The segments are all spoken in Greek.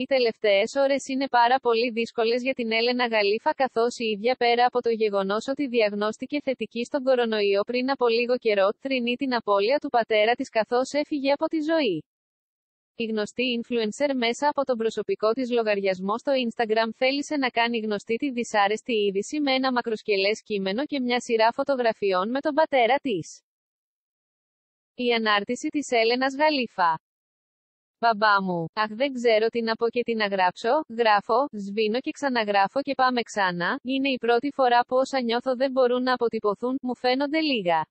Οι τελευταίες ώρες είναι πάρα πολύ δύσκολες για την Έλενα Γαλήφα καθώς η ίδια πέρα από το γεγονός ότι διαγνώστηκε θετική στον κορονοϊό πριν από λίγο καιρό, τρινεί την απώλεια του πατέρα της καθώς έφυγε από τη ζωή. Η γνωστή influencer μέσα από τον προσωπικό της λογαριασμό στο Instagram θέλησε να κάνει γνωστή τη δυσάρεστη είδηση με ένα μακροσκελές κείμενο και μια σειρά φωτογραφιών με τον πατέρα της. Η ανάρτηση της Έλενας Γαλήφα. Μπαμπά μου, αχ δεν ξέρω τι να πω και τι να γράψω, γράφω, σβήνω και ξαναγράφω και πάμε ξανά, είναι η πρώτη φορά που όσα νιώθω δεν μπορούν να αποτυπωθούν, μου φαίνονται λίγα.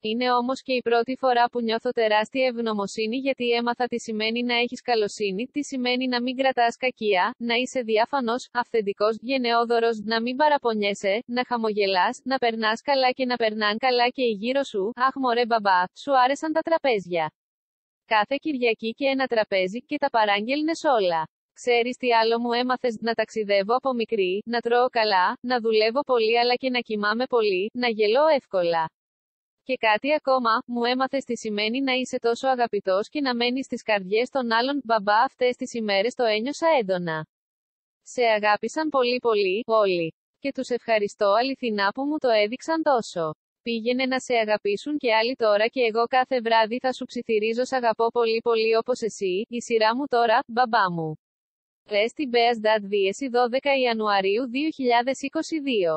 Είναι όμως και η πρώτη φορά που νιώθω τεράστια ευγνωμοσύνη γιατί έμαθα τι σημαίνει να έχεις καλοσύνη, τι σημαίνει να μην κρατάς κακία, να είσαι διάφανος, αυθεντικός, γενναιόδωρος, να μην παραπονιέσαι, να χαμογελάς, να περνάς καλά και να περνάν καλά και οι γύρω σου, αχ μωρέ μπαμπά, σου άρεσαν τα τραπέζια. Κάθε Κυριακή και ένα τραπέζι και τα παράγγελνες όλα. Ξέρεις τι άλλο μου έμαθες, να ταξιδεύω από μικρή, να τρώω καλά, να δουλεύω πολύ αλλά και να κοιμάμαι πολύ, να γελώ εύκολα. Και κάτι ακόμα, μου έμαθες τι σημαίνει να είσαι τόσο αγαπητός και να μένεις στις καρδιές των άλλων, μπαμπά αυτές τις ημέρες το ένιωσα έντονα. Σε αγάπησαν πολύ πολύ, όλοι. Και τους ευχαριστώ αληθινά που μου το έδειξαν τόσο. Πήγαινε να σε αγαπήσουν και άλλοι τώρα και εγώ κάθε βράδυ θα σου ψιθυρίζω σ' αγαπώ πολύ πολύ όπως εσύ, η σειρά μου τώρα, μπαμπά μου. Ρέστι Μπέας Dad 12 Ιανουαρίου 2022